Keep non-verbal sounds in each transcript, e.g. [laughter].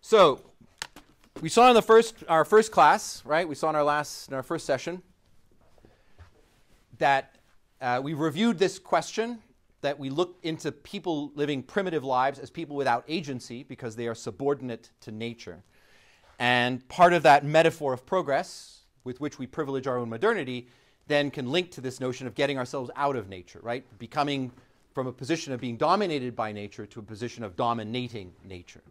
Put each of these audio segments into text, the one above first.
So we saw in the first our first class, right? We saw in our last in our first session that uh, we reviewed this question that we look into people living primitive lives as people without agency because they are subordinate to nature. And part of that metaphor of progress with which we privilege our own modernity then can link to this notion of getting ourselves out of nature, right? Becoming from a position of being dominated by nature to a position of dominating nature.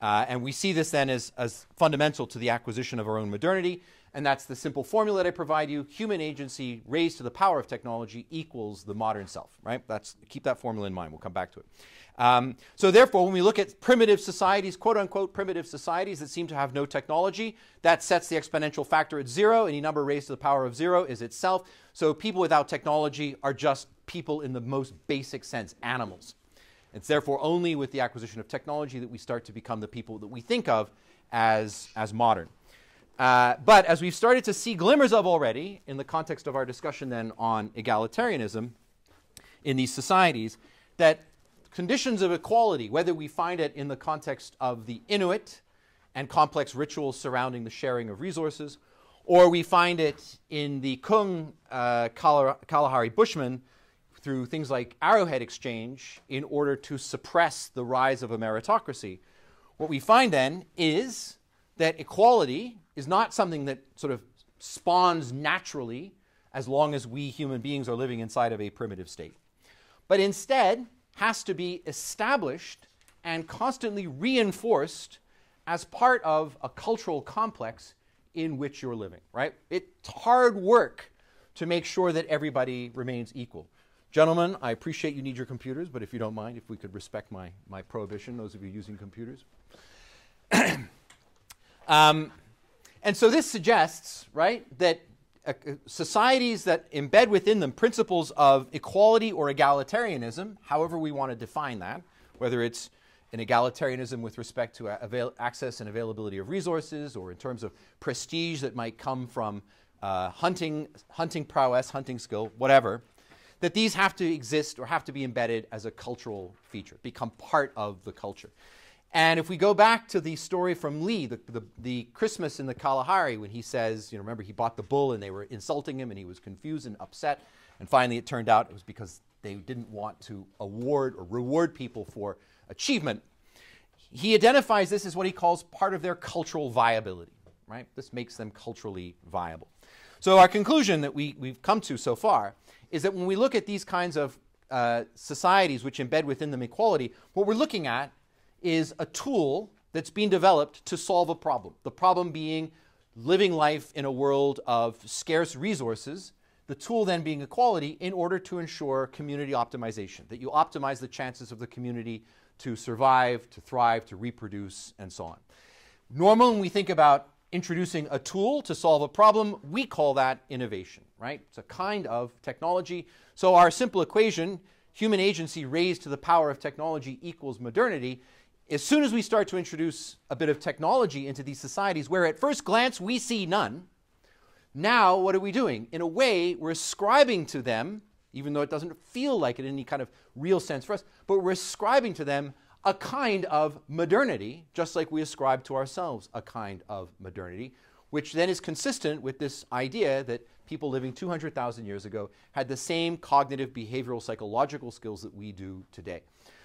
Uh, and we see this then as, as fundamental to the acquisition of our own modernity. And that's the simple formula that I provide you. Human agency raised to the power of technology equals the modern self, right? That's, keep that formula in mind. We'll come back to it. Um, so therefore, when we look at primitive societies, quote unquote primitive societies that seem to have no technology, that sets the exponential factor at zero. Any number raised to the power of zero is itself. So people without technology are just people in the most basic sense, animals. It's therefore only with the acquisition of technology that we start to become the people that we think of as, as modern. Uh, but as we've started to see glimmers of already in the context of our discussion then on egalitarianism in these societies, that conditions of equality, whether we find it in the context of the Inuit and complex rituals surrounding the sharing of resources, or we find it in the Kung uh, Kalahari Bushmen through things like arrowhead exchange in order to suppress the rise of a meritocracy. What we find then is that equality is not something that sort of spawns naturally as long as we human beings are living inside of a primitive state, but instead has to be established and constantly reinforced as part of a cultural complex in which you're living, right? It's hard work to make sure that everybody remains equal. Gentlemen, I appreciate you need your computers, but if you don't mind, if we could respect my, my prohibition, those of you using computers. [clears throat] um, and so this suggests, right, that uh, uh, societies that embed within them principles of equality or egalitarianism, however we want to define that, whether it's an egalitarianism with respect to avail- access and availability of resources or in terms of prestige that might come from uh, hunting, hunting prowess, hunting skill, whatever, that these have to exist or have to be embedded as a cultural feature, become part of the culture. And if we go back to the story from Lee, the, the, the, Christmas in the Kalahari, when he says, you know, remember he bought the bull and they were insulting him and he was confused and upset. And finally it turned out it was because they didn't want to award or reward people for achievement. He identifies this as what he calls part of their cultural viability, right? This makes them culturally viable. So our conclusion that we, we've come to so far is that when we look at these kinds of uh, societies which embed within them equality, what we're looking at is a tool that's being developed to solve a problem. The problem being living life in a world of scarce resources, the tool then being equality in order to ensure community optimization, that you optimize the chances of the community to survive, to thrive, to reproduce, and so on. Normally, when we think about introducing a tool to solve a problem, we call that innovation, right? It's a kind of technology. So our simple equation, human agency raised to the power of technology equals modernity, as soon as we start to introduce a bit of technology into these societies where at first glance we see none, now what are we doing? In a way, we're ascribing to them, even though it doesn't feel like it in any kind of real sense for us, but we're ascribing to them a kind of modernity, just like we ascribe to ourselves a kind of modernity, which then is consistent with this idea that people living 200,000 years ago had the same cognitive, behavioral, psychological skills that we do today.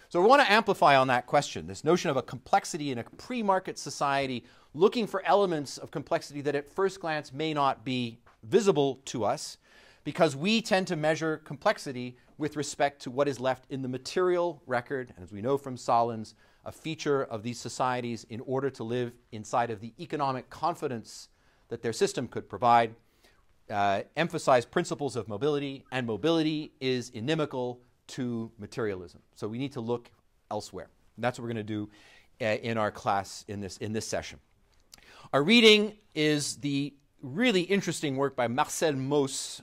So we want to amplify on that question this notion of a complexity in a pre market society, looking for elements of complexity that at first glance may not be visible to us, because we tend to measure complexity with respect to what is left in the material record. And as we know from Sahlins, a feature of these societies in order to live inside of the economic confidence that their system could provide. Uh, emphasize principles of mobility, and mobility is inimical to materialism. So we need to look elsewhere. And that's what we're going to do uh, in our class in this, in this session. Our reading is the really interesting work by Marcel Mauss.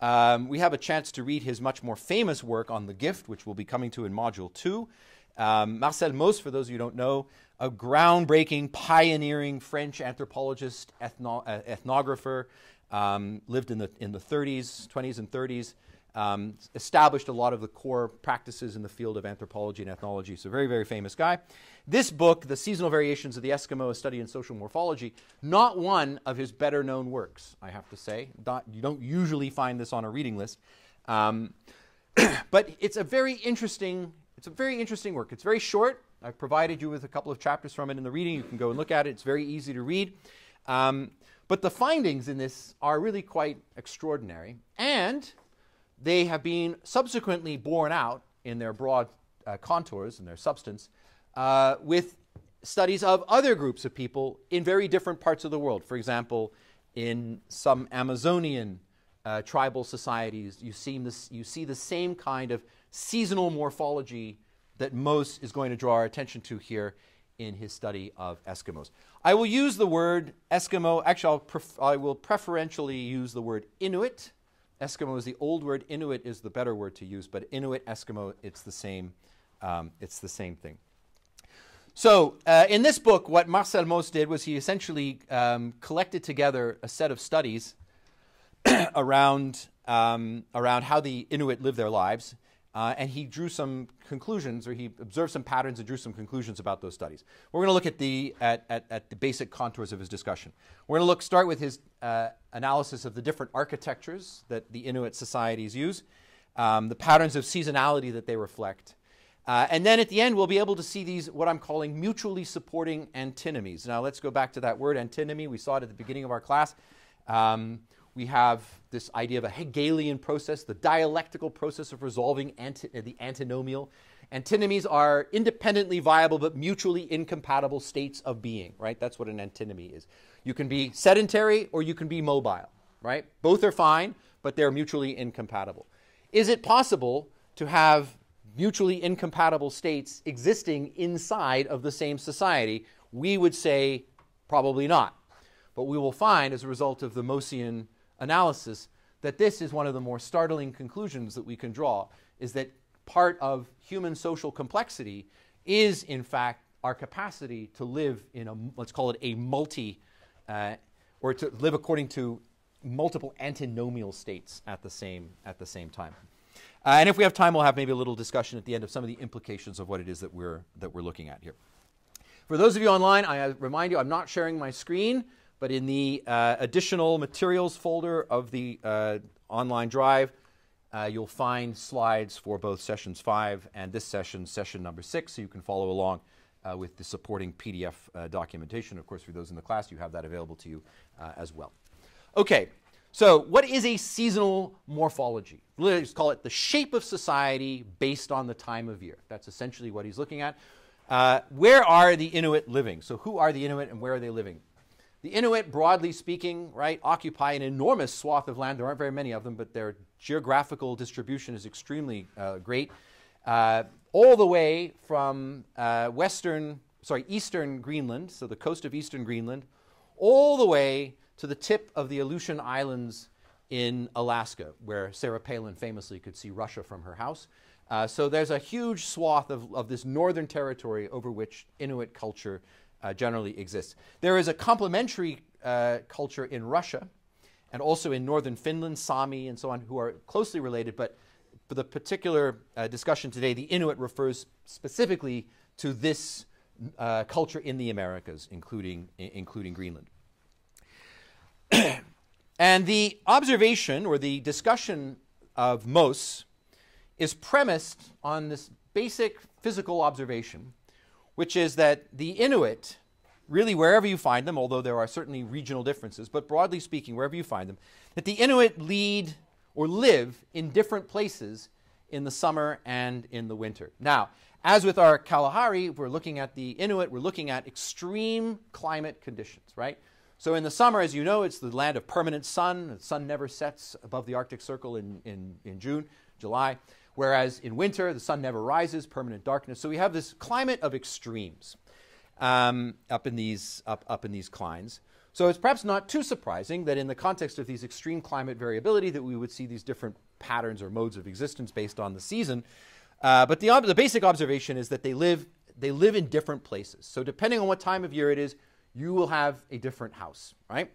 Um, we have a chance to read his much more famous work on the gift, which we'll be coming to in Module 2. Um, Marcel Mauss, for those of you who don't know, a groundbreaking, pioneering French anthropologist, ethno- uh, ethnographer, um, lived in the, in the 30s, 20s, and 30s um, established a lot of the core practices in the field of anthropology and ethnology. So, very, very famous guy. This book, The Seasonal Variations of the Eskimo, A Study in Social Morphology, not one of his better known works, I have to say. Not, you don't usually find this on a reading list. Um, [clears throat] but it's a very interesting it's a very interesting work. It's very short. I've provided you with a couple of chapters from it in the reading. You can go and look at it. It's very easy to read. Um, but the findings in this are really quite extraordinary. And they have been subsequently borne out in their broad uh, contours and their substance uh, with studies of other groups of people in very different parts of the world. For example, in some Amazonian uh, tribal societies, you see, this, you see the same kind of seasonal morphology that Mauss is going to draw our attention to here in his study of Eskimos. I will use the word Eskimo, actually, pref- I will preferentially use the word Inuit. Eskimo is the old word, Inuit is the better word to use, but Inuit, Eskimo, it's the same, um, it's the same thing. So, uh, in this book, what Marcel Mauss did was he essentially um, collected together a set of studies [clears throat] around, um, around how the Inuit live their lives. Uh, and he drew some conclusions, or he observed some patterns and drew some conclusions about those studies. We're going to look at the, at, at, at, the basic contours of his discussion. We're going to look, start with his uh, analysis of the different architectures that the Inuit societies use, um, the patterns of seasonality that they reflect. Uh, and then at the end, we'll be able to see these, what I'm calling mutually supporting antinomies. Now, let's go back to that word antinomy. We saw it at the beginning of our class. Um, we have this idea of a Hegelian process, the dialectical process of resolving anti- uh, the antinomial. Antinomies are independently viable but mutually incompatible states of being, right? That's what an antinomy is. You can be sedentary or you can be mobile, right? Both are fine, but they're mutually incompatible. Is it possible to have mutually incompatible states existing inside of the same society? We would say probably not. But we will find, as a result of the Maussian analysis that this is one of the more startling conclusions that we can draw is that part of human social complexity is in fact our capacity to live in a let's call it a multi uh, or to live according to multiple antinomial states at the same at the same time. Uh, and if we have time we'll have maybe a little discussion at the end of some of the implications of what it is that we're that we're looking at here. For those of you online i remind you i'm not sharing my screen but in the uh, additional materials folder of the uh, online drive, uh, you'll find slides for both sessions five and this session, session number six, so you can follow along uh, with the supporting PDF uh, documentation. Of course, for those in the class, you have that available to you uh, as well. Okay, so what is a seasonal morphology? Let's call it the shape of society based on the time of year. That's essentially what he's looking at. where are the Inuit living? So, who are the Inuit and where are they living? The Inuit, broadly speaking, right, occupy an enormous swath of land. There aren't very many of them, but their geographical distribution is extremely uh, great. Uh, all the way from uh, western, sorry, eastern Greenland, so the coast of eastern Greenland, all the way to the tip of the Aleutian Islands in Alaska, where Sarah Palin famously could see Russia from her house. Uh, so there's a huge swath of, of this northern territory over which Inuit culture uh, generally exists. There is a complementary uh, culture in Russia and also in northern Finland, Sami, and so on, who are closely related, but for the particular uh, discussion today, the Inuit refers specifically to this uh, culture in the Americas, including, including Greenland. [clears throat] and the observation or the discussion of Mauss is premised on this basic physical observation which is that the Inuit, really wherever you find them, although there are certainly regional differences, but broadly speaking, wherever you find them, that the Inuit lead or live in different places in the summer and in the winter. Now, as with our Kalahari, we're looking at the Inuit, we're looking at extreme climate conditions, right? So in the summer, as you know, it's the land of permanent sun. The sun never sets above the Arctic Circle in, in, in June, July whereas in winter the sun never rises, permanent darkness. So we have this climate of extremes um, up in these up, up in these clines. So it's perhaps not too surprising that in the context of these extreme climate variability that we would see these different patterns or modes of existence based on the season. Uh, but the, the basic observation is that they live they live in different places. So depending on what time of year it is, you will have a different house, right?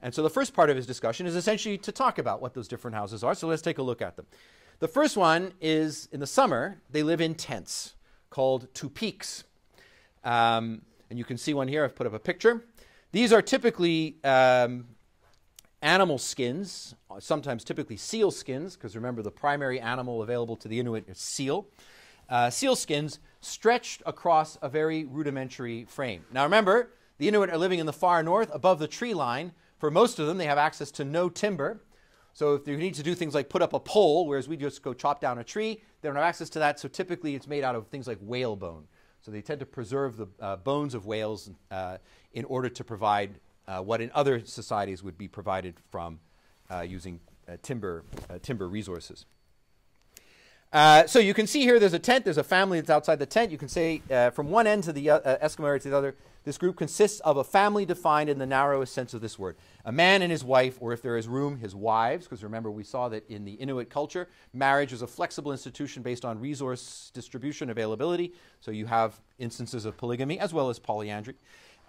And so the first part of his discussion is essentially to talk about what those different houses are. So let's take a look at them. The first one is in the summer, they live in tents called tupiks. Um, and you can see one here. I've put up a picture. These are typically um, animal skins, sometimes typically seal skins, because remember the primary animal available to the Inuit is seal. Uh, seal skins stretched across a very rudimentary frame. Now remember, the Inuit are living in the far north above the tree line. For most of them, they have access to no timber. So if you need to do things like put up a pole, whereas we just go chop down a tree, they don't have access to that. So typically it's made out of things like whale bone. So they tend to preserve the uh, bones of whales uh, in order to provide uh, what in other societies would be provided from uh, using uh, timber, uh, timber resources. Uh, so you can see here there's a tent, there's a family that's outside the tent. You can say uh, from one end to the uh, Eskimo area to the other, this group consists of a family defined in the narrowest sense of this word a man and his wife, or if there is room, his wives, because remember, we saw that in the Inuit culture, marriage is a flexible institution based on resource distribution availability. So you have instances of polygamy as well as polyandry.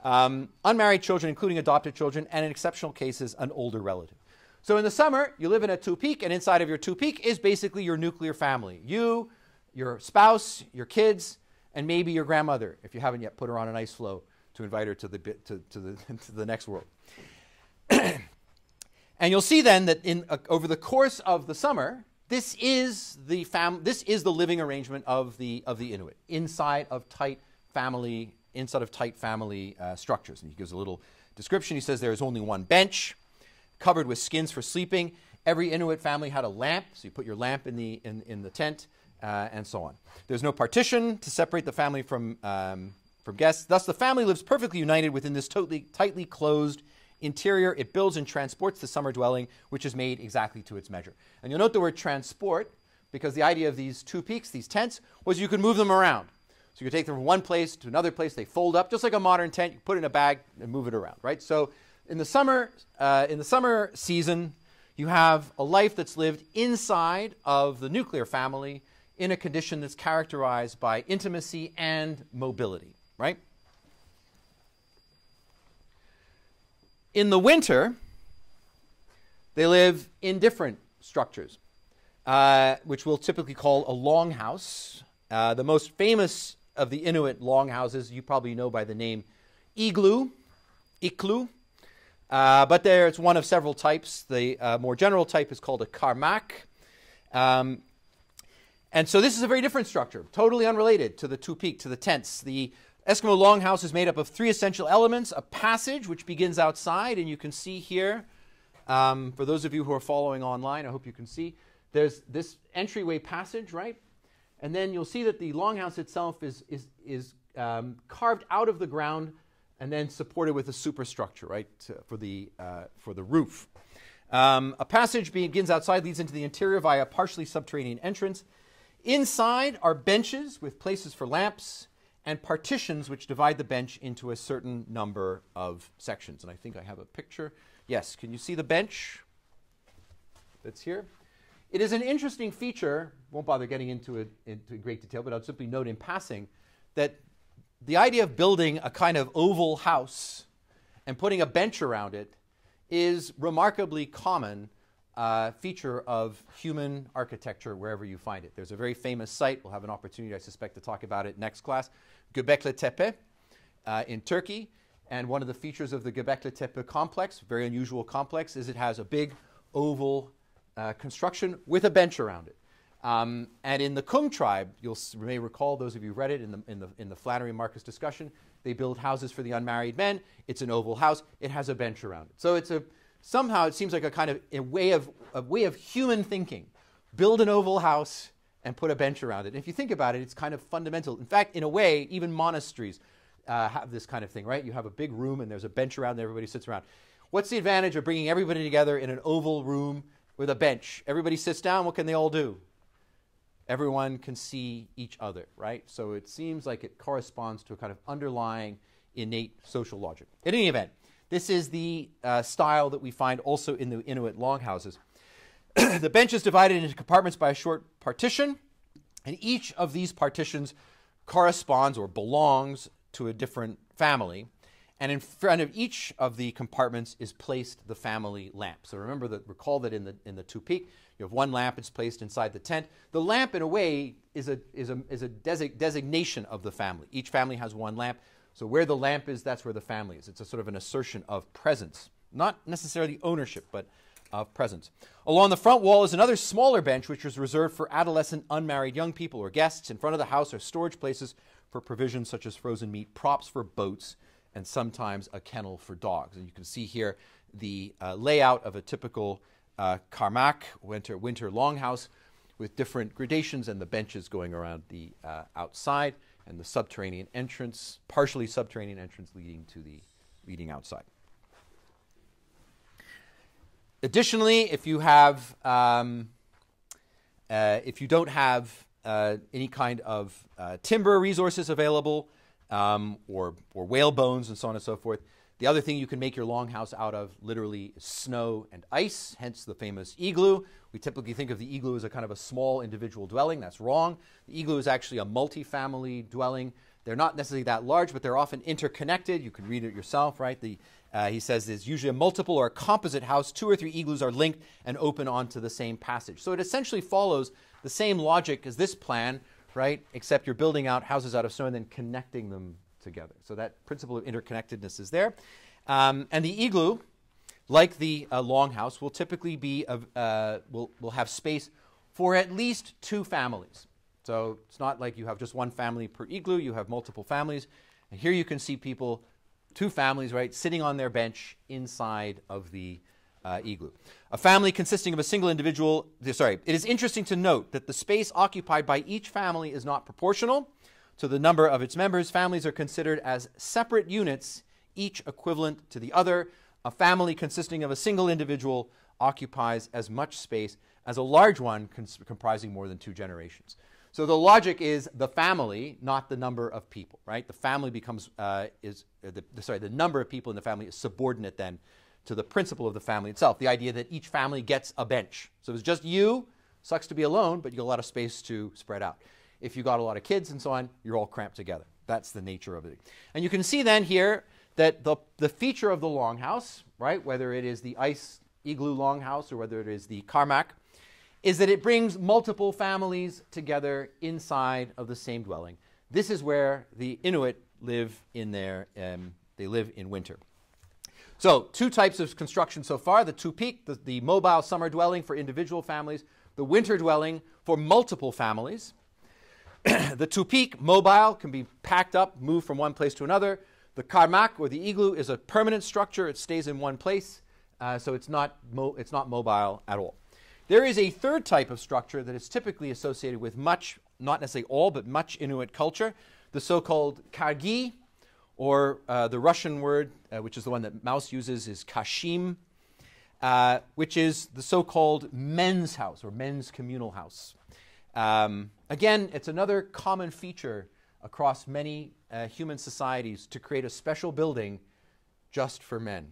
Um, unmarried children, including adopted children, and in exceptional cases, an older relative. So in the summer, you live in a tupik, and inside of your tupik is basically your nuclear family. You, your spouse, your kids, and maybe your grandmother, if you haven't yet put her on an ice floe to invite her to the, to, to the, [laughs] to the next world. [clears throat] and you'll see then that in, uh, over the course of the summer, this is the fam- this is the living arrangement of the of the Inuit inside of tight family inside of tight family uh, structures. And he gives a little description. He says there is only one bench, covered with skins for sleeping. Every Inuit family had a lamp, so you put your lamp in the in, in the tent, uh, and so on. There's no partition to separate the family from um, from guests. Thus, the family lives perfectly united within this totally tightly closed Interior, it builds and transports the summer dwelling, which is made exactly to its measure. And you'll note the word transport because the idea of these tupiks, these tents, was you could move them around. So you could take them from one place to another place. They fold up just like a modern tent. You put it in a bag and move it around, right? So in the summer, uh, in the summer season, you have a life that's lived inside of the nuclear family in a condition that's characterized by intimacy and mobility, right? In the winter, they live in different structures, uh, which we'll typically call a longhouse. Uh, the most famous of the Inuit longhouses you probably know by the name igloo, iklu. Uh, but it's one of several types. The uh, more general type is called a karmak. Um, and so this is a very different structure, totally unrelated to the tupik, to the tents. The Eskimo Longhouse is made up of three essential elements a passage, which begins outside, and you can see here, um, for those of you who are following online, I hope you can see, there's this entryway passage, right? And then you'll see that the longhouse itself is, is, is um, carved out of the ground and then supported with a superstructure, right, for, the, uh, for the roof. Um, a passage begins outside, leads into the interior via a partially subterranean entrance. Inside are benches with places for lamps, and partitions which divide the bench into a certain number of sections. And I think I have a picture. Yes, can you see the bench that's here? It is an interesting feature, won't bother getting into it into great detail, but I'll simply note in passing that the idea of building a kind of oval house and putting a bench around it is remarkably common uh, feature of human architecture wherever you find it. There's a very famous site. We'll have an opportunity, I suspect, to talk about it next class. Göbekli Tepe uh, in Turkey. And one of the features of the Göbekli Tepe complex, very unusual complex, is it has a big oval uh, construction with a bench around it. Um, and in the Kung tribe, you may recall, those of you who read it in the, in, the, in the Flannery Marcus discussion, they build houses for the unmarried men. It's an oval house. It has a bench around it. So it's a, somehow it seems like a kind of a way of, a way of human thinking. Build an oval house and put a bench around it. And if you think about it, it's kind of fundamental. In fact, in a way, even monasteries uh, have this kind of thing, right? You have a big room and there's a bench around and everybody sits around. What's the advantage of bringing everybody together in an oval room with a bench? Everybody sits down, what can they all do? Everyone can see each other, right? So it seems like it corresponds to a kind of underlying innate social logic. In any event, this is the uh, style that we find also in the Inuit longhouses. [clears throat] the bench is divided into compartments by a short partition, and each of these partitions corresponds or belongs to a different family. And in front of each of the compartments is placed the family lamp. So remember that recall that in the in the tupik, you have one lamp, it's placed inside the tent. The lamp, in a way, is a is a is a desi- designation of the family. Each family has one lamp. So where the lamp is, that's where the family is. It's a sort of an assertion of presence, not necessarily ownership, but of presence. Along the front wall is another smaller bench, which is reserved for adolescent unmarried young people or guests. In front of the house are storage places for provisions such as frozen meat, props for boats, and sometimes a kennel for dogs. And you can see here the uh, layout of a typical uh, Karmak winter, winter longhouse with different gradations and the benches going around the uh, outside and the subterranean entrance, partially subterranean entrance leading to the leading outside. Additionally, if you have, um, uh, if you don't have uh, any kind of uh, timber resources available, um, or or whale bones and so on and so forth, the other thing you can make your longhouse out of literally is snow and ice, hence the famous igloo. We typically think of the igloo as a kind of a small individual dwelling. That's wrong. The igloo is actually a multi-family dwelling. They're not necessarily that large, but they're often interconnected. You can read it yourself, right? The, uh, he says there's usually a multiple or a composite house. Two or three igloos are linked and open onto the same passage. So it essentially follows the same logic as this plan, right? Except you're building out houses out of snow and then connecting them together. So that principle of interconnectedness is there. Um, and the igloo, like the uh, longhouse, will typically be of, uh, will, will have space for at least two families. So it's not like you have just one family per igloo, you have multiple families. And here you can see people, two families, right, sitting on their bench inside of the uh, igloo. A family consisting of a single individual, sorry, it is interesting to note that the space occupied by each family is not proportional to the number of its members. Families are considered as separate units, each equivalent to the other. A family consisting of a single individual occupies as much space as a large one comprising more than two generations. So the logic is the family, not the number of people, right? The family becomes uh, is uh, the, sorry, the number of people in the family is subordinate then to the principle of the family itself. The idea that each family gets a bench. So if it's just you. Sucks to be alone, but you got a lot of space to spread out. If you got a lot of kids and so on, you're all cramped together. That's the nature of it. And you can see then here that the, the feature of the longhouse, right, whether it is the ice igloo longhouse or whether it is the Karmak, is that it brings multiple families together inside of the same dwelling. This is where the Inuit live in their, um, they live in winter. So, two types of construction so far the tupik, the, the mobile summer dwelling for individual families, the winter dwelling for multiple families. [clears throat] the tupik, mobile, can be packed up, moved from one place to another. The karmak, or the igloo, is a permanent structure. It stays in one place, uh, so it's not, it's not mobile at all. There is a third type of structure that is typically associated with much, not necessarily all, but much Inuit culture, the so called kargi, or uh, the Russian word, uh, which is the one that Mauss uses, is kashim, uh, which is the so called men's house or men's communal house. Um, again, it's another common feature across many uh, human societies to create a special building just for men.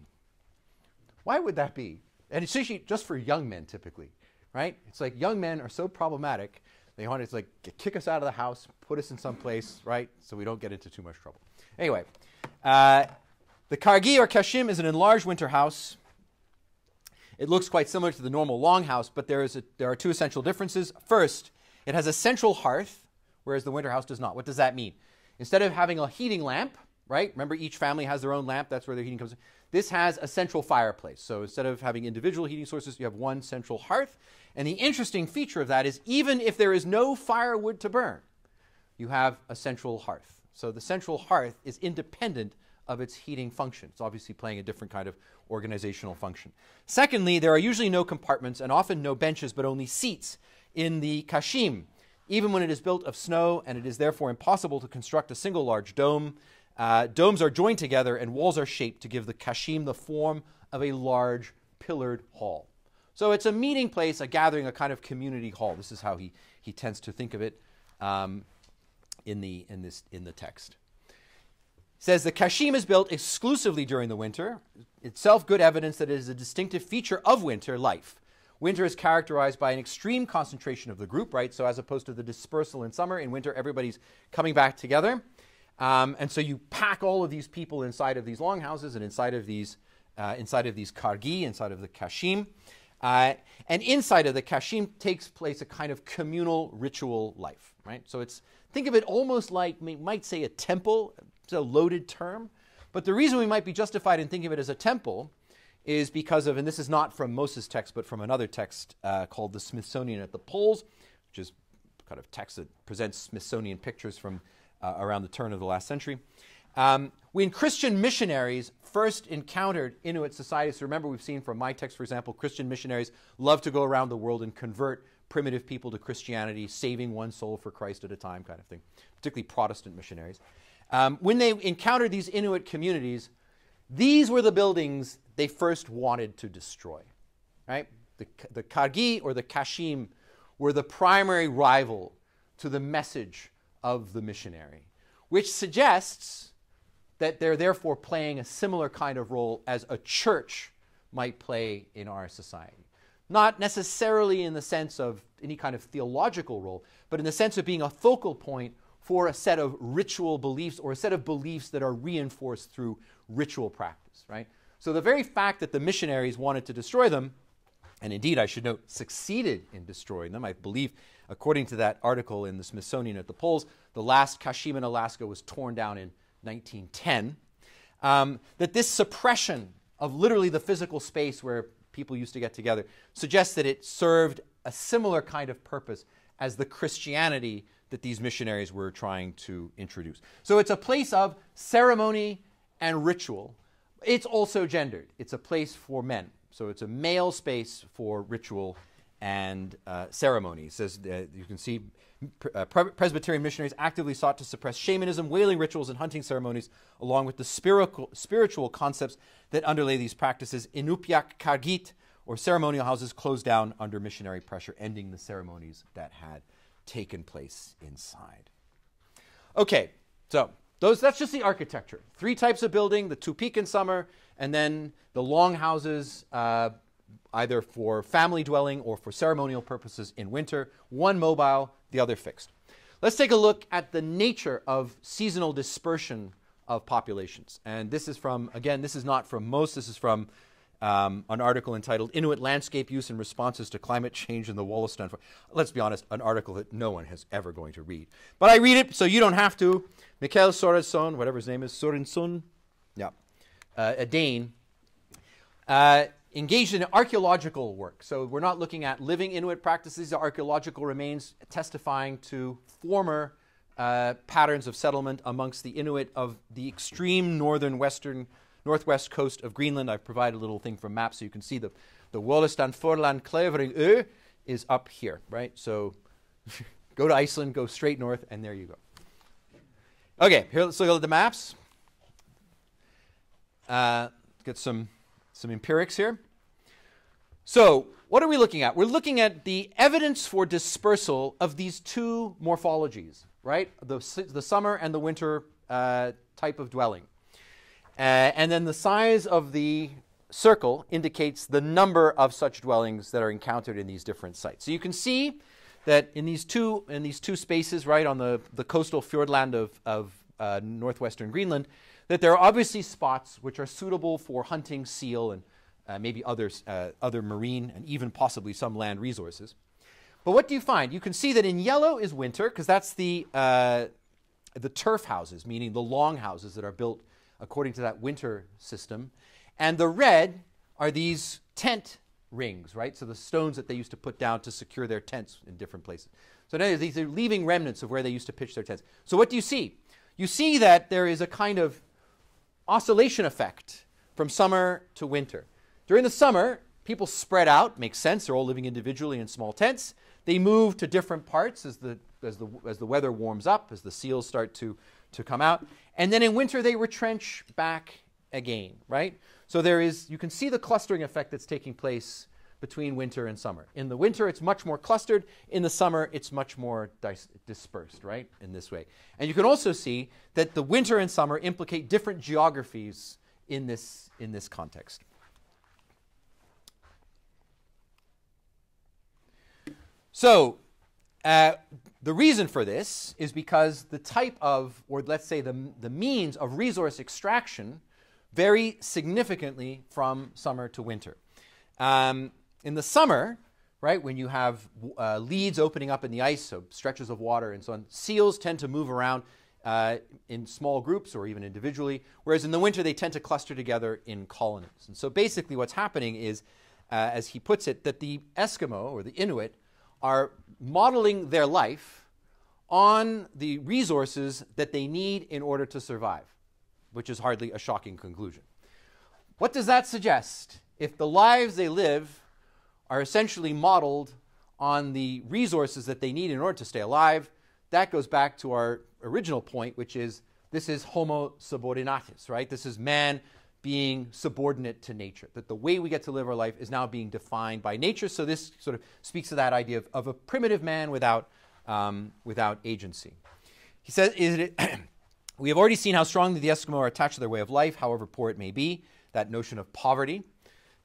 Why would that be? And it's just for young men, typically, right? It's like young men are so problematic. They want to like kick us out of the house, put us in some place, right? So we don't get into too much trouble. Anyway, uh, the Kargi or Kashim is an enlarged winter house it looks quite similar to the normal longhouse, but there, is a, there are two essential differences. First, it has a central hearth, whereas the winter house does not. What does that mean? Instead of having a heating lamp, right? Remember, each family has their own lamp. That's where the heating comes. In. This has a central fireplace. So instead of having individual heating sources, you have one central hearth. And the interesting feature of that is even if there is no firewood to burn, you have a central hearth. So the central hearth is independent of its heating function. It's obviously playing a different kind of organizational function. Secondly, there are usually no compartments and often no benches, but only seats in the kashim, even when it is built of snow and it is therefore impossible to construct a single large dome. Uh, domes are joined together and walls are shaped to give the kashim the form of a large pillared hall. So it's a meeting place, a gathering, a kind of community hall. This is how he, he tends to think of it um, in, the, in, this, in the text says the kashim is built exclusively during the winter, itself good evidence that it is a distinctive feature of winter life. Winter is characterized by an extreme concentration of the group, right? So as opposed to the dispersal in summer, in winter everybody's coming back together. Um, and so you pack all of these people inside of these longhouses and inside of these, uh, inside of these kargi, inside of the kashim. Uh, and inside of the kashim takes place a kind of communal ritual life, right? So it's think of it almost like we might say a temple. It's a loaded term, but the reason we might be justified in thinking of it as a temple is because of, and this is not from Mauss' text, but from another text uh, called the Smithsonian at the Poles, which is kind of text that presents Smithsonian pictures from uh, around the turn of the last century. Um, when Christian missionaries first encountered Inuit societies, so remember we've seen from my text, for example, Christian missionaries love to go around the world and convert primitive people to Christianity, saving one soul for Christ at a time, kind of thing, particularly Protestant missionaries. Um, when they encountered these Inuit communities, these were the buildings they first wanted to destroy. Right? The, the Kargi or the Kashim were the primary rival to the message of the missionary, which suggests that they're therefore playing a similar kind of role as a church might play in our society. Not necessarily in the sense of any kind of theological role, but in the sense of being a focal point for a set of ritual beliefs or a set of beliefs that are reinforced through ritual practice, right? So the very fact that the missionaries wanted to destroy them, and indeed I should note, succeeded in destroying them, I believe according to that article in the Smithsonian at the Poles, the last Kashim in Alaska was torn down in 1910. Um, that this suppression of literally the physical space where people used to get together suggests that it served a similar kind of purpose as the Christianity that these missionaries were trying to introduce. So it's a place of ceremony and ritual. It's also gendered. It's a place for men. So it's a male space for ritual and uh, ceremony. says uh, you can see uh, Presbyterian missionaries actively sought to suppress shamanism, whaling rituals, and hunting ceremonies, along with the spiritual, spiritual concepts that underlay these practices. Inupiaq Kargit, or ceremonial houses, closed down under missionary pressure, ending the ceremonies that had taken place inside. Okay, so those, that's just the architecture. Three types of building the tupik in summer, and then the long houses. Uh, either for family dwelling or for ceremonial purposes in winter, one mobile, the other fixed. Let's take a look at the nature of seasonal dispersion of populations. And this is from, again, this is not from Mauss, this is from um, an article entitled Inuit Landscape Use and Responses to Climate Change in the Wollaston. Let's be honest, an article that no one has ever going to read. But I read it so you don't have to. Mikkel Sørensen, whatever his name is, Sørensen, yeah, uh, a Dane, uh, engaged in archaeological work. So we're not looking at living Inuit practices, archaeological remains testifying to former uh, patterns of settlement amongst the Inuit of the extreme northern western northwest coast of Greenland. I've provided a little thing from maps so you can see the the Wollaston Forland Clavering Ö is up here, right? So [laughs] go to Iceland, go straight north, and there you go. Okay, here let's look at the maps. Uh, get some some empirics here. So, what are we looking at? We're looking at the evidence for dispersal of these two morphologies, right? The, the summer and the winter uh, type of dwelling. Uh, and then the size of the circle indicates the number of such dwellings that are encountered in these different sites. So you can see that in these two in these two spaces, right on the, the coastal fjordland of, of uh, northwestern Greenland, that there are obviously spots which are suitable for hunting seal and uh, maybe others, uh, other marine and even possibly some land resources. But what do you find? You can see that in yellow is winter because that's the, uh, the turf houses, meaning the long houses that are built according to that winter system. And the red are these tent rings, right? So the stones that they used to put down to secure their tents in different places. So now these are leaving remnants of where they used to pitch their tents. So what do you see? You see that there is a kind of oscillation effect from summer to winter. During the summer, people spread out, makes sense, they're all living individually in small tents. They move to different parts as the, as the, as the weather warms up, as the seals start to, to come out. And then in winter, they retrench back again, right? So there is, you can see the clustering effect that's taking place between winter and summer. In the winter, it's much more clustered. In the summer, it's much more dis- dispersed, right? In this way. And you can also see that the winter and summer implicate different geographies in this, in this context. So, Uh, the reason for this is because the type of, or let's say the, the means of resource extraction vary significantly from summer to winter. Um, in the summer, right, when you have uh, leads opening up in the ice, so stretches of water and so on, seals tend to move around uh, in small groups or even individually, whereas in the winter they tend to cluster together in colonies. And so basically what's happening is, uh, as he puts it, that the Eskimo or the Inuit are modeling their life on the resources that they need in order to survive, which is hardly a shocking conclusion. What does that suggest? If the lives they live are essentially modeled on the resources that they need in order to stay alive, that goes back to our original point, which is this is homo subordinatus, right? This is man being subordinate to nature, that the way we get to live our life is now being defined by nature. So this sort of speaks to that idea of, of a primitive man without, um, without agency. He says, [clears throat] We have already seen how strongly the Eskimo are attached to their way of life, however poor it may be, that notion of poverty.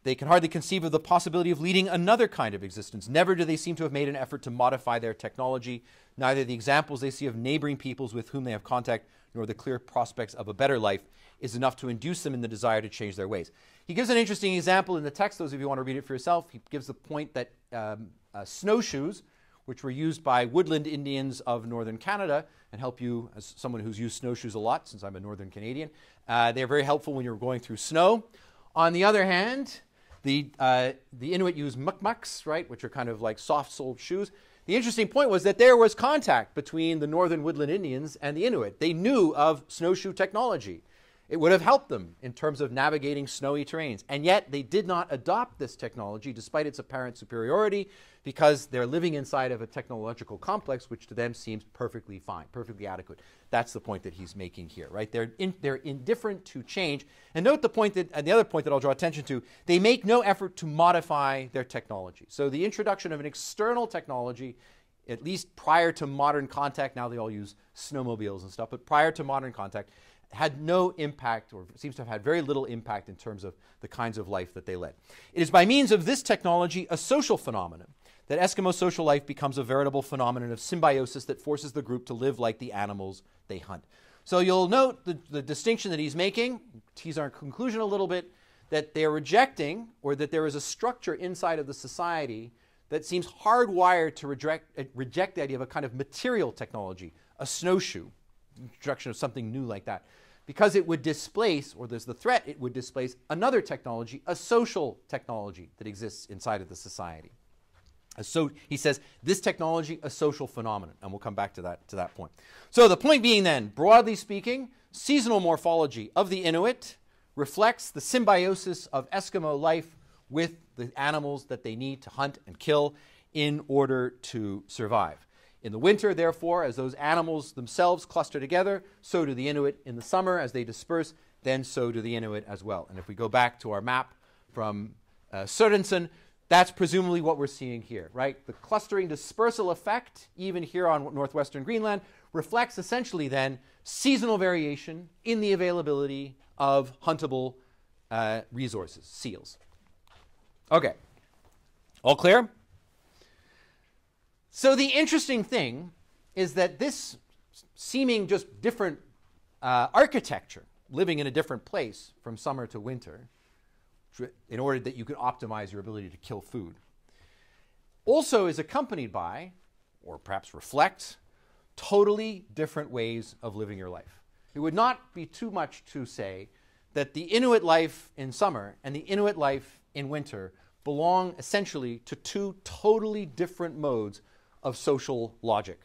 They can hardly conceive of the possibility of leading another kind of existence. Never do they seem to have made an effort to modify their technology. Neither the examples they see of neighboring peoples with whom they have contact, nor the clear prospects of a better life is enough to induce them in the desire to change their ways. He gives an interesting example in the text, those of you who want to read it for yourself. He gives the point that um, uh, snowshoes, which were used by woodland Indians of northern Canada, and help you as someone who's used snowshoes a lot, since I'm a northern Canadian, uh, they're very helpful when you're going through snow. On the other hand, the, uh, the Inuit use mukluks, right, which are kind of like soft-soled shoes. The interesting point was that there was contact between the northern woodland Indians and the Inuit. They knew of snowshoe technology. It would have helped them in terms of navigating snowy terrains. And yet they did not adopt this technology despite its apparent superiority because they're living inside of a technological complex which to them seems perfectly fine, perfectly adequate. That's the point that he's making here, right? They're, in, they're indifferent to change. And note the point that, and the other point that I'll draw attention to, they make no effort to modify their technology. So the introduction of an external technology, at least prior to modern contact, now they all use snowmobiles and stuff, but prior to modern contact, had no impact, or seems to have had very little impact in terms of the kinds of life that they led. It is by means of this technology, a social phenomenon, that Eskimo social life becomes a veritable phenomenon of symbiosis that forces the group to live like the animals they hunt. So you'll note the, the distinction that he's making, tease our conclusion a little bit, that they're rejecting, or that there is a structure inside of the society that seems hardwired to reject, uh, reject the idea of a kind of material technology, a snowshoe, introduction of something new like that because it would displace, or there's the threat, it would displace another technology, a social technology that exists inside of the society. So he says this technology a social phenomenon, and we'll come back to that to that point. So the point being, then, broadly speaking, seasonal morphology of the Inuit reflects the symbiosis of Eskimo life with the animals that they need to hunt and kill in order to survive. In the winter, therefore, as those animals themselves cluster together, so do the Inuit in the summer as they disperse, then so do the Inuit as well. And if we go back to our map from uh, Sørensen, that's presumably what we're seeing here, right? The clustering dispersal effect, even here on northwestern Greenland, reflects essentially then seasonal variation in the availability of huntable uh, resources, seals. Okay. All clear? So the interesting thing is that this seeming just different uh, architecture, living in a different place from summer to winter, in order that you could optimize your ability to kill food, also is accompanied by, or perhaps reflects, totally different ways of living your life. It would not be too much to say that the Inuit life in summer and the Inuit life in winter belong essentially to two totally different modes of social logic.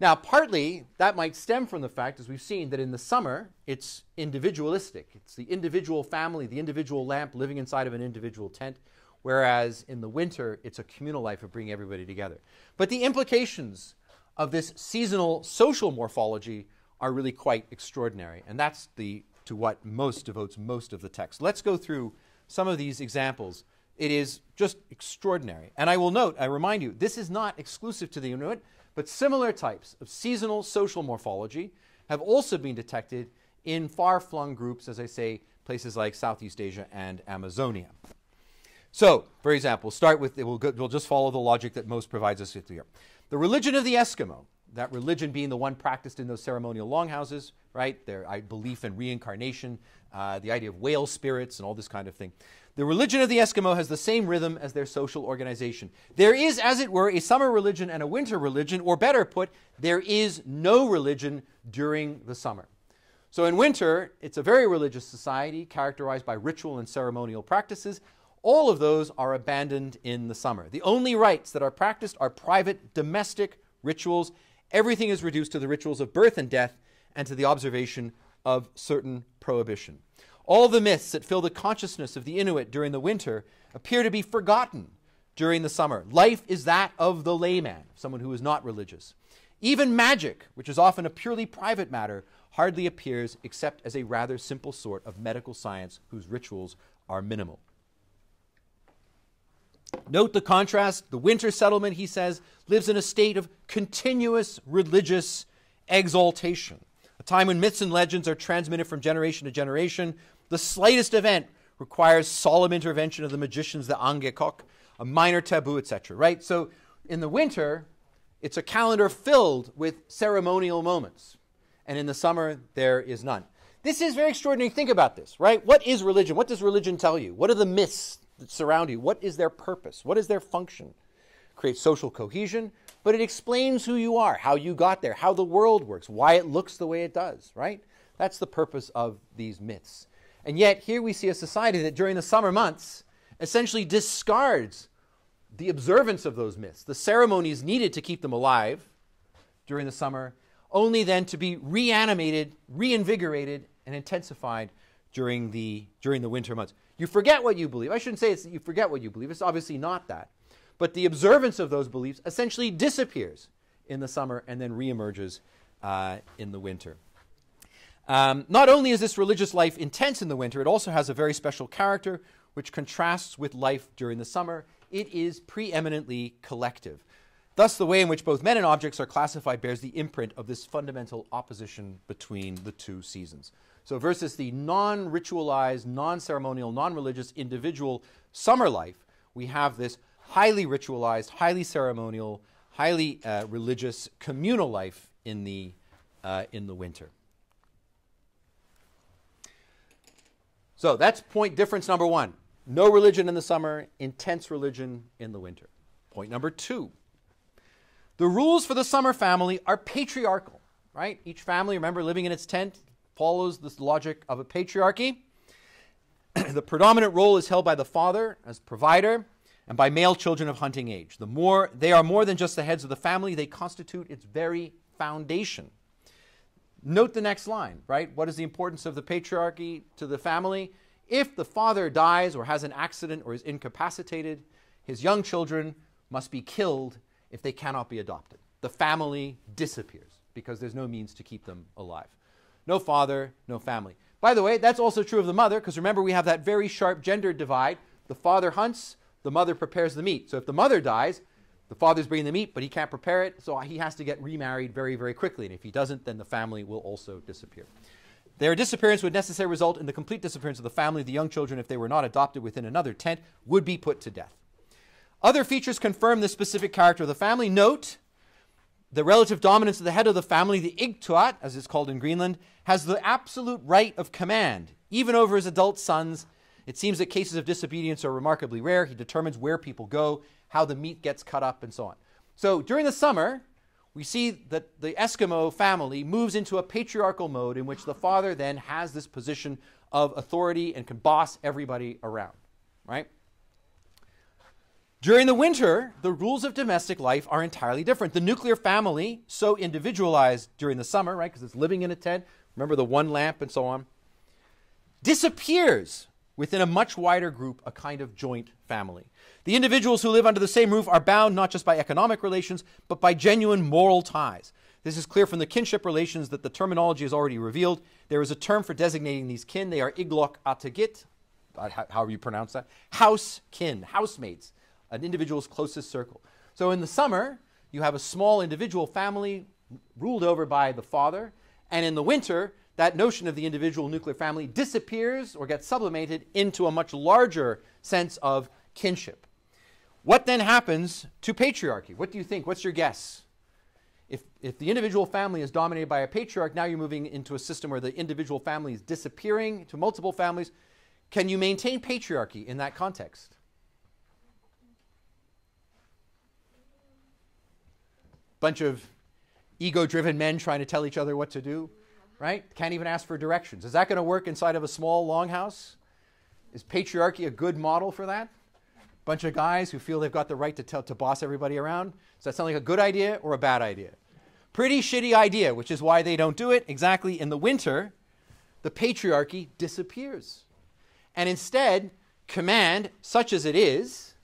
Now, partly that might stem from the fact, as we've seen, that in the summer it's individualistic. It's the individual family, the individual lamp living inside of an individual tent, whereas in the winter it's a communal life of bringing everybody together. But the implications of this seasonal social morphology are really quite extraordinary, and that's the, to what Mauss devotes most of the text. Let's go through some of these examples it is just extraordinary. And I will note, I remind you, this is not exclusive to the Inuit, but similar types of seasonal social morphology have also been detected in far flung groups, as I say, places like Southeast Asia and Amazonia. So, for example, start with, we'll, go, we'll just follow the logic that Mauss provides us with here. The religion of the Eskimo, that religion being the one practiced in those ceremonial longhouses, right? Their belief in reincarnation, uh, the idea of whale spirits, and all this kind of thing. The religion of the Eskimo has the same rhythm as their social organization. There is, as it were, a summer religion and a winter religion, or better put, there is no religion during the summer. So in winter, it's a very religious society characterized by ritual and ceremonial practices. All of those are abandoned in the summer. The only rites that are practiced are private, domestic rituals. Everything is reduced to the rituals of birth and death and to the observation of certain prohibition. All the myths that fill the consciousness of the Inuit during the winter appear to be forgotten during the summer. Life is that of the layman, someone who is not religious. Even magic, which is often a purely private matter, hardly appears except as a rather simple sort of medical science whose rituals are minimal. Note the contrast. The winter settlement, he says, lives in a state of continuous religious exaltation, a time when myths and legends are transmitted from generation to generation. The slightest event requires solemn intervention of the magicians, the Angekok, a minor taboo, etc. Right? So in the winter, it's a calendar filled with ceremonial moments. And in the summer, there is none. This is very extraordinary. Think about this, right? What is religion? What does religion tell you? What are the myths that surround you? What is their purpose? What is their function? Create social cohesion, but it explains who you are, how you got there, how the world works, why it looks the way it does, right? That's the purpose of these myths. And yet, here we see a society that during the summer months essentially discards the observance of those myths, the ceremonies needed to keep them alive during the summer, only then to be reanimated, reinvigorated, and intensified during the, during the winter months. You forget what you believe. I shouldn't say it's that you forget what you believe. It's obviously not that. But the observance of those beliefs essentially disappears in the summer and then reemerges uh, in the winter. Um, not only is this religious life intense in the winter, it also has a very special character which contrasts with life during the summer. It is preeminently collective. Thus, the way in which both men and objects are classified bears the imprint of this fundamental opposition between the two seasons. So, versus the non ritualized, non ceremonial, non religious individual summer life, we have this highly ritualized, highly ceremonial, highly uh, religious communal life in the, uh, in the winter. So, that's point difference number one. No religion in the summer, intense religion in the winter. Point number two. The rules for the summer family are patriarchal, right? Each family, remember, living in its tent, follows this logic of a patriarchy. [clears throat] the predominant role is held by the father as provider and by male children of hunting age. The more they are more than just the heads of the family, they constitute its very foundation. Note the next line, right? What is the importance of the patriarchy to the family? If the father dies or has an accident or is incapacitated, his young children must be killed if they cannot be adopted. The family disappears because there's no means to keep them alive. No father, no family. By the way, that's also true of the mother, because remember, we have that very sharp gender divide. The father hunts, the mother prepares the meat. So if the mother dies, the father's bringing the meat, but he can't prepare it, so he has to get remarried very, very quickly. And if he doesn't, then the family will also disappear. Their disappearance would necessarily result in the complete disappearance of the family. The young children, if they were not adopted within another tent, would be put to death. Other features confirm the specific character of the family. Note the relative dominance of the head of the family, the Igtuat, as it's called in Greenland, has the absolute right of command, even over his adult sons. It seems that cases of disobedience are remarkably rare. He determines where people go, how the meat gets cut up, and so on. So during the summer, we see that the Eskimo family moves into a patriarchal mode in which the father then has this position of authority and can boss everybody around, right? During the winter, the rules of domestic life are entirely different. The nuclear family, so individualized during the summer, right, because it's living in a tent, remember the one lamp and so on, disappears within a much wider group, a kind of joint family. The individuals who live under the same roof are bound not just by economic relations, but by genuine moral ties. This is clear from the kinship relations that the terminology has already revealed. There is a term for designating these kin. They are iglok atagit, uh, however you pronounce that, house kin, housemates an individual's closest circle. So in the summer, you have a small individual family ruled over by the father, and in the winter, that notion of the individual nuclear family disappears or gets sublimated into a much larger sense of kinship. What then happens to patriarchy? What do you think? What's your guess? If, if the individual family is dominated by a patriarch, now you're moving into a system where the individual family is disappearing to multiple families. Can you maintain patriarchy in that context? Bunch of ego driven men trying to tell each other what to do, right? Can't even ask for directions. Is that going to work inside of a small longhouse? Is patriarchy a good model for that? Bunch of guys who feel they've got the right to, tell, to boss everybody around? Does that sound like a good idea or a bad idea? Pretty shitty idea, which is why they don't do it. Exactly in the winter, the patriarchy disappears. And instead, command, such as it is,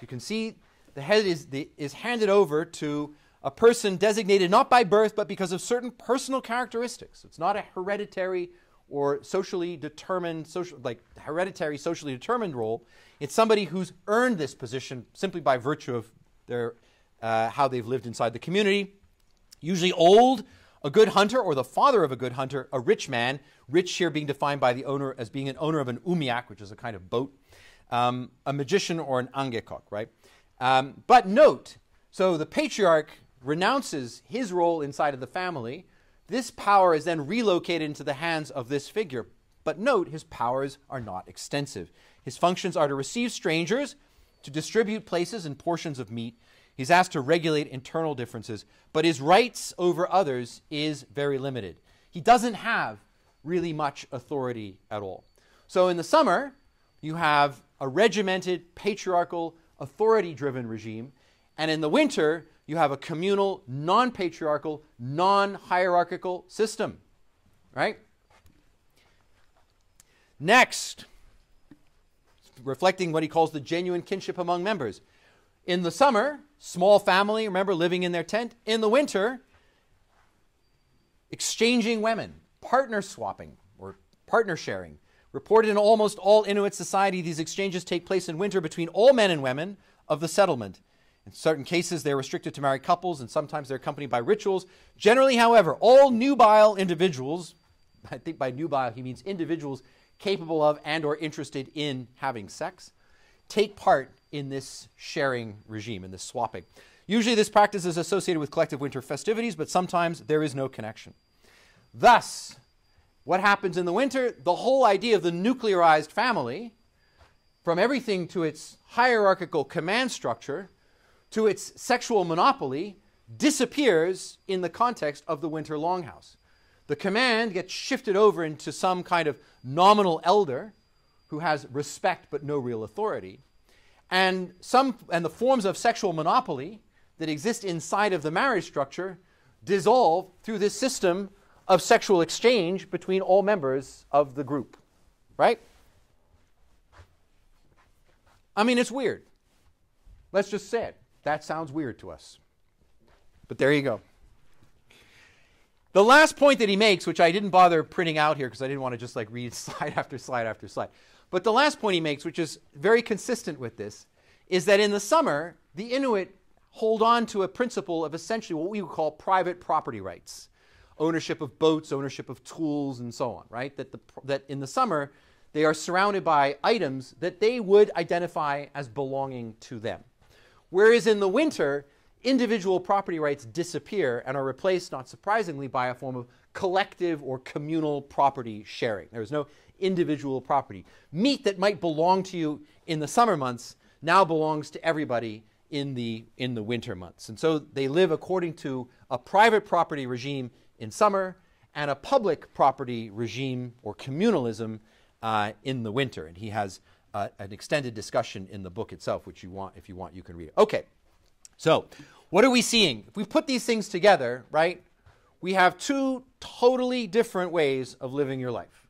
you can see the head is, the, is handed over to a person designated not by birth, but because of certain personal characteristics. It's not a hereditary or socially determined, social, like hereditary, socially determined role. It's somebody who's earned this position simply by virtue of their uh, how they've lived inside the community. Usually old, a good hunter, or the father of a good hunter, a rich man. Rich here being defined by the owner as being an owner of an umiak, which is a kind of boat, um, a magician or an angekok, right? Um, but note, so the patriarch renounces his role inside of the family. This power is then relocated into the hands of this figure. But note, his powers are not extensive. His functions are to receive strangers, to distribute places and portions of meat, He's asked to regulate internal differences, but his rights over others is very limited. He doesn't have really much authority at all. So in the summer, you have a regimented, patriarchal, authority driven regime, and in the winter, you have a communal, non patriarchal, non hierarchical system. Right? Next, reflecting what he calls the genuine kinship among members. In the summer, small family, remember, living in their tent. In the winter, exchanging women, partner swapping or partner sharing. Reported in almost all Inuit society, these exchanges take place in winter between all men and women of the settlement. In certain cases, they're restricted to married couples, and sometimes they're accompanied by rituals. Generally, however, all nubile individuals, [laughs] I think by nubile he means individuals capable of and or interested in having sex, take part in this sharing regime, in this swapping. Usually, this practice is associated with collective winter festivities, but sometimes there is no connection. Thus, what happens in the winter? The whole idea of the nuclearized family, from everything to its hierarchical command structure to its sexual monopoly, disappears in the context of the winter longhouse. The command gets shifted over into some kind of nominal elder who has respect but no real authority. And, some, and the forms of sexual monopoly that exist inside of the marriage structure dissolve through this system of sexual exchange between all members of the group. Right? I mean, it's weird. Let's just say it. That sounds weird to us. But there you go. The last point that he makes, which I didn't bother printing out here because I didn't want to just like read [laughs] slide after slide after slide. But the last point he makes, which is very consistent with this, is that in the summer, the Inuit hold on to a principle of essentially what we would call private property rights ownership of boats, ownership of tools, and so on, right? That, the, that in the summer, they are surrounded by items that they would identify as belonging to them. Whereas in the winter, individual property rights disappear and are replaced, not surprisingly, by a form of collective or communal property sharing. There is no individual property. Meat that might belong to you in the summer months now belongs to everybody in the, in the winter months. And so they live according to a private property regime in summer and a public property regime or communalism uh, in the winter. And he has uh, an extended discussion in the book itself, which you want, if you want, you can read it. Okay, so what are we seeing? If we put these things together, right, we have two totally different ways of living your life.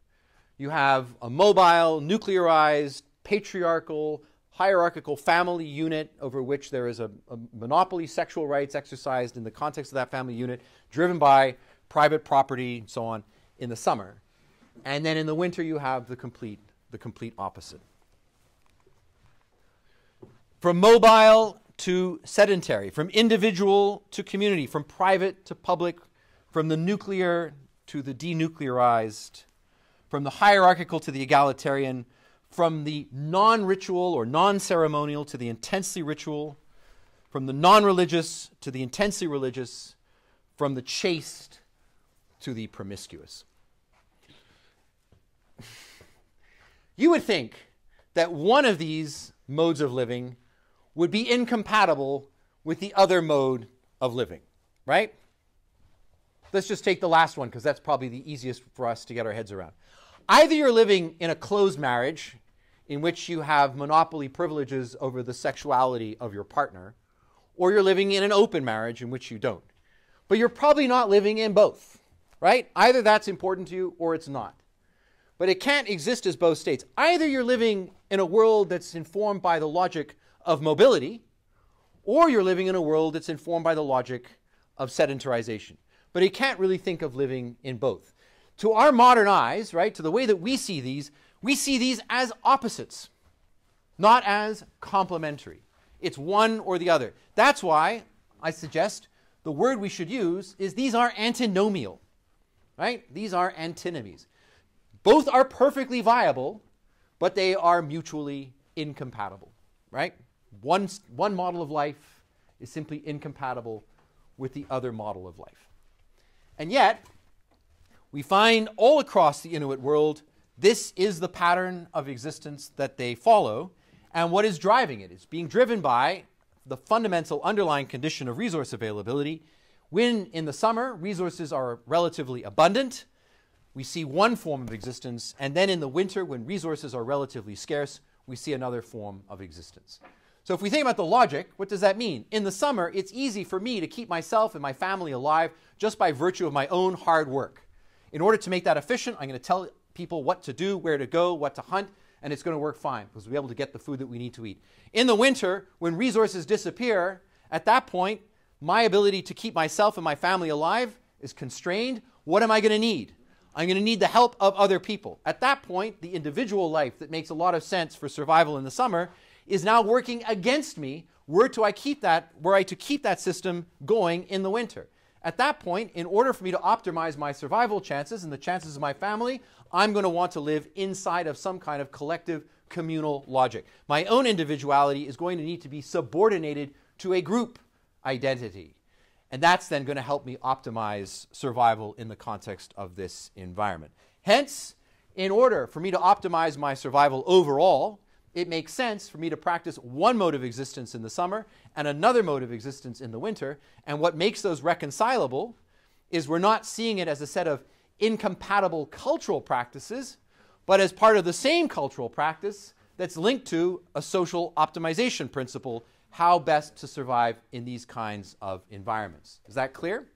You have a mobile, nuclearized, patriarchal, hierarchical family unit over which there is a, a, monopoly sexual rights exercised in the context of that family unit, driven by private property and so on in the summer. And then in the winter you have the complete, the complete opposite. From mobile to sedentary, from individual to community, from private to public, from the nuclear to the denuclearized, from the hierarchical to the egalitarian, from the non ritual or non ceremonial to the intensely ritual, from the non religious to the intensely religious, from the chaste to the promiscuous. [laughs] you would think that one of these modes of living would be incompatible with the other mode of living, right? Let's just take the last one because that's probably the easiest for us to get our heads around. Either you're living in a closed marriage in which you have monopoly privileges over the sexuality of your partner, or you're living in an open marriage in which you don't. But you're probably not living in both, right? Either that's important to you or it's not. But it can't exist as both states. Either you're living in a world that's informed by the logic of mobility, or you're living in a world that's informed by the logic of sedentarization. But he can't really think of living in both. To our modern eyes, right, to the way that we see these, we see these as opposites, not as complementary. It's one or the other. That's why I suggest the word we should use is these are antinomial, right? These are antinomies. Both are perfectly viable, but they are mutually incompatible, right? One, one model of life is simply incompatible with the other model of life. And yet, we find all across the Inuit world this is the pattern of existence that they follow. And what is driving it? is being driven by the fundamental underlying condition of resource availability. When in the summer resources are relatively abundant, we see one form of existence. And then in the winter, when resources are relatively scarce, we see another form of existence. So if we think about the logic, what does that mean? In the summer, it's easy for me to keep myself and my family alive just by virtue of my own hard work. In order to make that efficient, I'm going to tell people what to do, where to go, what to hunt, and it's going to work fine because we'll be able to get the food that we need to eat. In the winter, when resources disappear, at that point, my ability to keep myself and my family alive is constrained. What am I going to need? I'm going to need the help of other people. At that point, the individual life that makes a lot of sense for survival in the summer is now working against me were to I keep that were I to keep that system going in the winter. At that point, in order for me to optimize my survival chances and the chances of my family, I'm going to want to live inside of some kind of collective communal logic. My own individuality is going to need to be subordinated to a group identity. And that's then going to help me optimize survival in the context of this environment. Hence, in order for me to optimize my survival overall, it makes sense for me to practice one mode of existence in the summer and another mode of existence in the winter. And what makes those reconcilable is we're not seeing it as a set of incompatible cultural practices, but as part of the same cultural practice that's linked to a social optimization principle how best to survive in these kinds of environments. Is that clear?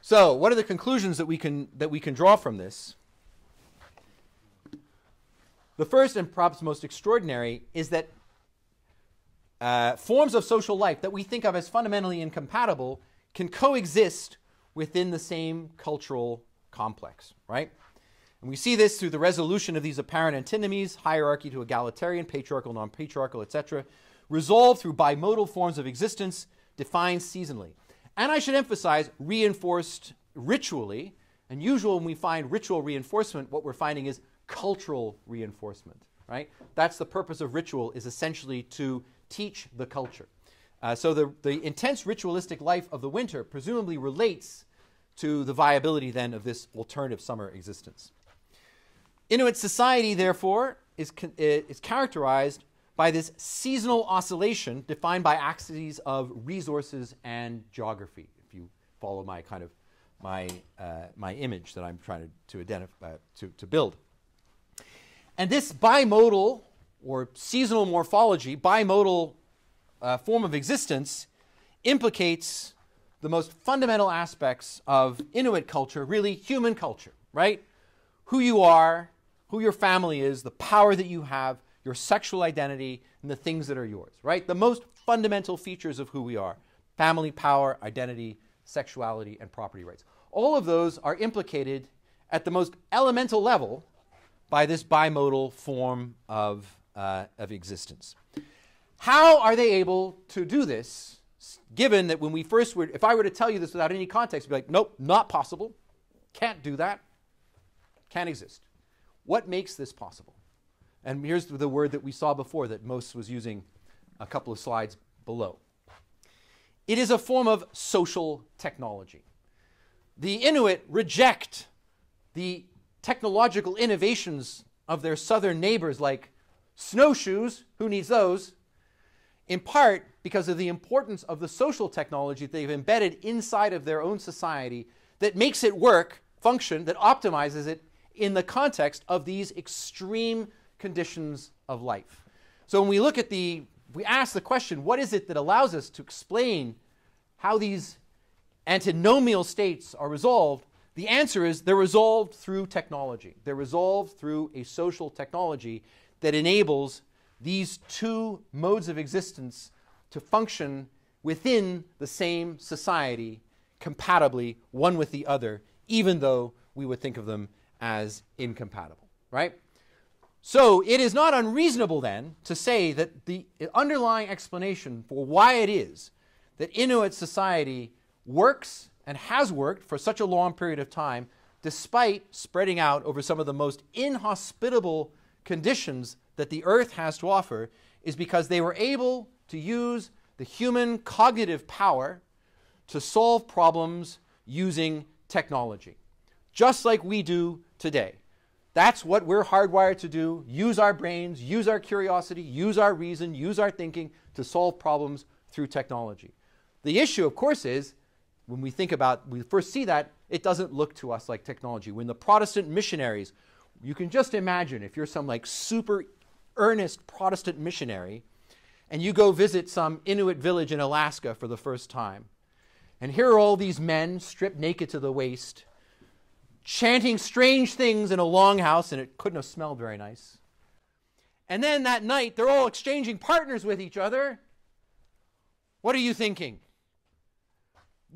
So, what are the conclusions that we can, that we can draw from this? The first and perhaps most extraordinary is that uh, forms of social life that we think of as fundamentally incompatible can coexist within the same cultural complex, right? And we see this through the resolution of these apparent antinomies, hierarchy to egalitarian, patriarchal, non patriarchal, etc., resolved through bimodal forms of existence defined seasonally. And I should emphasize, reinforced ritually. And usually, when we find ritual reinforcement, what we're finding is cultural reinforcement, right? That's the purpose of ritual, is essentially to teach the culture. Uh, so the, the intense ritualistic life of the winter presumably relates to the viability then of this alternative summer existence. Inuit society, therefore, is, is characterized by this seasonal oscillation defined by axes of resources and geography. If you follow my kind of my, uh, my image that I'm trying to, to identify, to, to build. And this bimodal or seasonal morphology, bimodal uh, form of existence, implicates the most fundamental aspects of Inuit culture, really human culture, right? Who you are, who your family is, the power that you have, your sexual identity, and the things that are yours, right? The most fundamental features of who we are family, power, identity, sexuality, and property rights. All of those are implicated at the most elemental level by this bimodal form of, uh, of existence. How are they able to do this, given that when we first were, if I were to tell you this without any context, you'd be like, nope, not possible, can't do that, Can't exist. What makes this possible? And here's the word that we saw before that Mauss was using a couple of slides below. It is a form of social technology. The Inuit reject the technological innovations of their southern neighbors, like snowshoes, who needs those? In part because of the importance of the social technology they've embedded inside of their own society that makes it work, function, that optimizes it in the context of these extreme conditions of life. So when we look at the, we ask the question, what is it that allows us to explain how these antinomial states are resolved? The answer is they're resolved through technology. They're resolved through a social technology that enables these two modes of existence to function within the same society compatibly, one with the other, even though we would think of them as incompatible, right? So it is not unreasonable then to say that the underlying explanation for why it is that Inuit society works and has worked for such a long period of time, despite spreading out over some of the most inhospitable conditions that the earth has to offer, is because they were able to use the human cognitive power to solve problems using technology, just like we do today. That's what we're hardwired to do use our brains, use our curiosity, use our reason, use our thinking to solve problems through technology. The issue, of course, is when we think about, we first see that, it doesn't look to us like technology. When the Protestant missionaries, you can just imagine if you're some like super earnest Protestant missionary and you go visit some Inuit village in Alaska for the first time, and here are all these men stripped naked to the waist, chanting strange things in a longhouse, and it couldn't have smelled very nice. And then that night, they're all exchanging partners with each other. What are you thinking?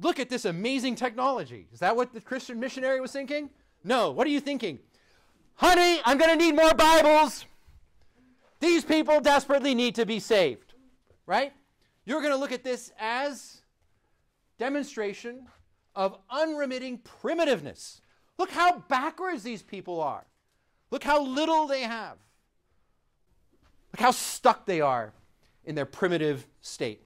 Look at this amazing technology. Is that what the Christian missionary was thinking? No. What are you thinking? Honey, I'm going to need more Bibles. These people desperately need to be saved. Right? You're going to look at this as demonstration of unremitting primitiveness. Look how backwards these people are. Look how little they have. Look how stuck they are in their primitive state.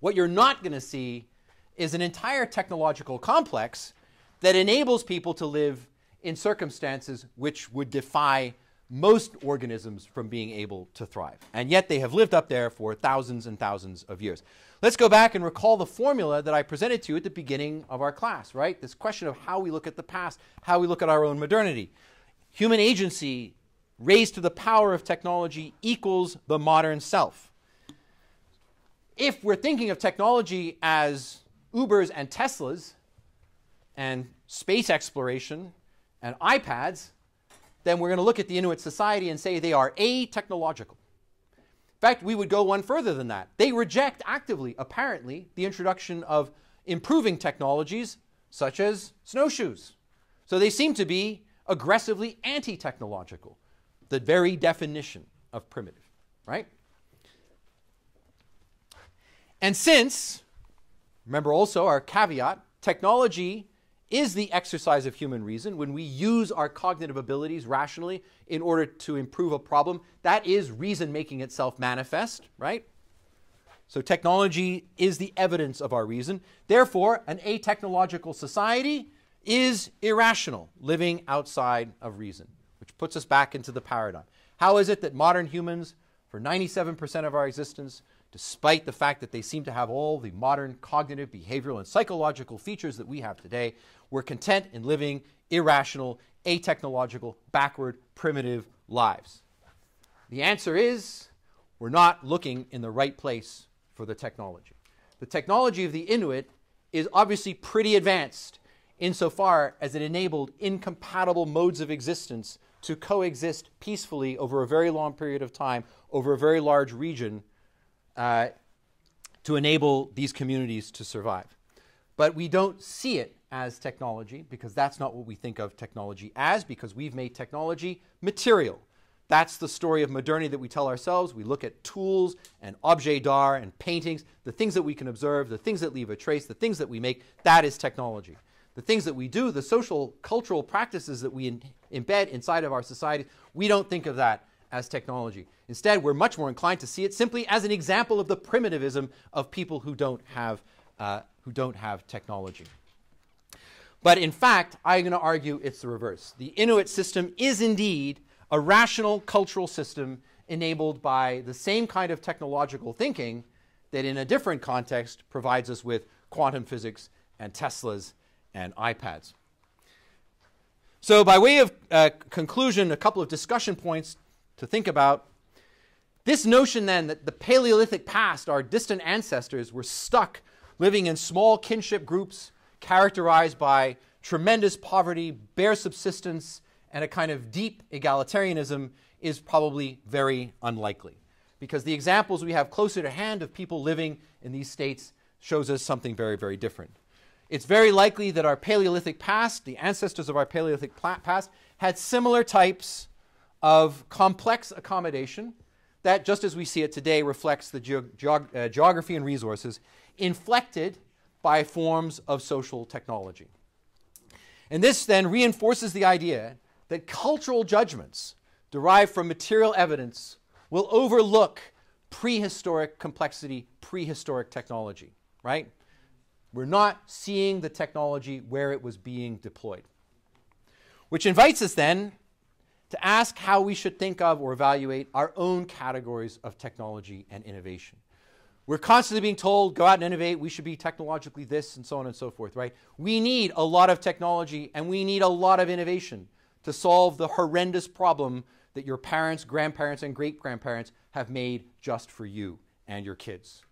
What you're not going to see is an entire technological complex that enables people to live in circumstances which would defy most organisms from being able to thrive. And yet they have lived up there for thousands and thousands of years. Let's go back and recall the formula that I presented to you at the beginning of our class, right? This question of how we look at the past, how we look at our own modernity. Human agency raised to the power of technology equals the modern self. If we're thinking of technology as Ubers and Teslas and space exploration and iPads, then we're going to look at the Inuit society and say they are a-technological. In fact, we would go one further than that. They reject actively, apparently, the introduction of improving technologies such as snowshoes. So they seem to be aggressively anti technological, the very definition of primitive, right? And since Remember also our caveat technology is the exercise of human reason. When we use our cognitive abilities rationally in order to improve a problem, that is reason making itself manifest, right? So technology is the evidence of our reason. Therefore, an a-technological society is irrational, living outside of reason, which puts us back into the paradigm. How is it that modern humans, for 97% of our existence, despite the fact that they seem to have all the modern cognitive, behavioral, and psychological features that we have today, we're content in living irrational, a-technological, backward, primitive lives? The answer is we're not looking in the right place for the technology. The technology of the Inuit is obviously pretty advanced insofar as it enabled incompatible modes of existence to coexist peacefully over a very long period of time, over a very large region uh, to enable these communities to survive. But we don't see it as technology because that's not what we think of technology as because we've made technology material. That's the story of modernity that we tell ourselves. We look at tools and objet d'art and paintings, the things that we can observe, the things that leave a trace, the things that we make. That is technology. the things that we do, the social, cultural practices that we in, embed inside of our society, we don't think of that as technology. Instead, we're much more inclined to see it simply as an example of the primitivism of people who don't have, uh, who don't have technology. But in fact, I'm going to argue it's the reverse. The Inuit system is indeed a rational cultural system enabled by the same kind of technological thinking that, in a different context, provides us with quantum physics and Teslas and iPads. So, by way of uh, conclusion, a couple of discussion points to think about. This notion, then, that the Paleolithic past, our distant ancestors, were stuck living in small kinship groups characterized by tremendous poverty, bare subsistence, and a kind of deep egalitarianism, is probably very unlikely. Because the examples we have closer to hand of people living in these states shows us something very, very different. It's very likely that our Paleolithic past, the ancestors of our Paleolithic past, had similar types of complex accommodation that, just as we see it today, reflects the uh, geography and resources inflected by forms of social technology. And this then reinforces the idea that cultural judgments derived from material evidence will overlook prehistoric complexity, prehistoric technology, right? We're not seeing the technology where it was being deployed. Which invites us then to ask how we should think of or evaluate our own categories of technology and innovation. We're constantly being told, go out and innovate, we should be technologically this, and so on and so forth, right? We need a lot of technology and we need a lot of innovation to solve the horrendous problem that your parents, grandparents, and great grandparents have made just for you and your kids,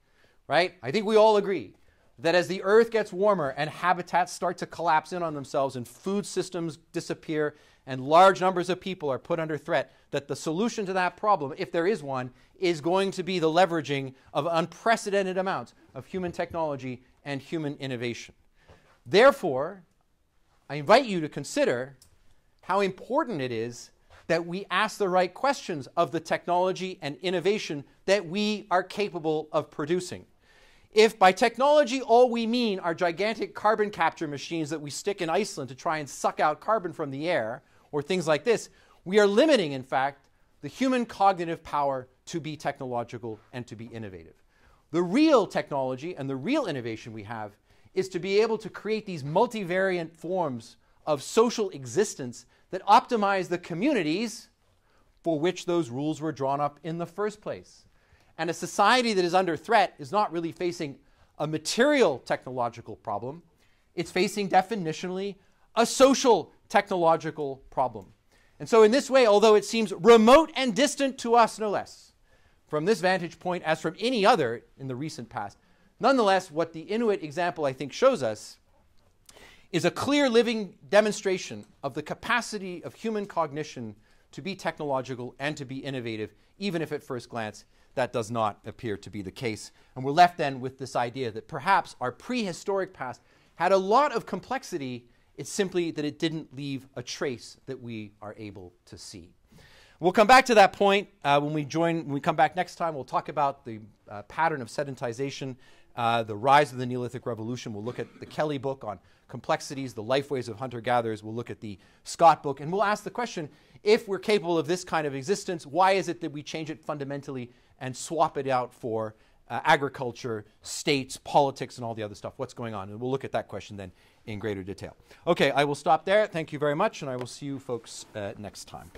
right? I think we all agree that as the earth gets warmer and habitats start to collapse in on themselves and food systems disappear and large numbers of people are put under threat, that the solution to that problem, if there is one, is going to be the leveraging of unprecedented amounts of human technology and human innovation. Therefore, I invite you to consider how important it is that we ask the right questions of the technology and innovation that we are capable of producing. If by technology all we mean are gigantic carbon capture machines that we stick in Iceland to try and suck out carbon from the air, or things like this, we are limiting, in fact, the human cognitive power to be technological and to be innovative. The real technology and the real innovation we have is to be able to create these multivariant forms of social existence that optimize the communities for which those rules were drawn up in the first place. And a society that is under threat is not really facing a material technological problem, it's facing definitionally a social technological problem. And so, in this way, although it seems remote and distant to us, no less, from this vantage point as from any other in the recent past, nonetheless, what the Inuit example I think shows us is a clear living demonstration of the capacity of human cognition to be technological and to be innovative, even if at first glance that does not appear to be the case. And we're left then with this idea that perhaps our prehistoric past had a lot of complexity. It's simply that it didn't leave a trace that we are able to see. We'll come back to that point uh, when we join. When we come back next time, we'll talk about the uh, pattern of sedentization, uh, the rise of the Neolithic Revolution. We'll look at the Kelly book on complexities, the lifeways of hunter-gatherers. We'll look at the Scott book, and we'll ask the question: If we're capable of this kind of existence, why is it that we change it fundamentally and swap it out for uh, agriculture, states, politics, and all the other stuff. What's going on? And we'll look at that question then in greater detail. Okay, I will stop there. Thank you very much, and I will see you folks uh, next time.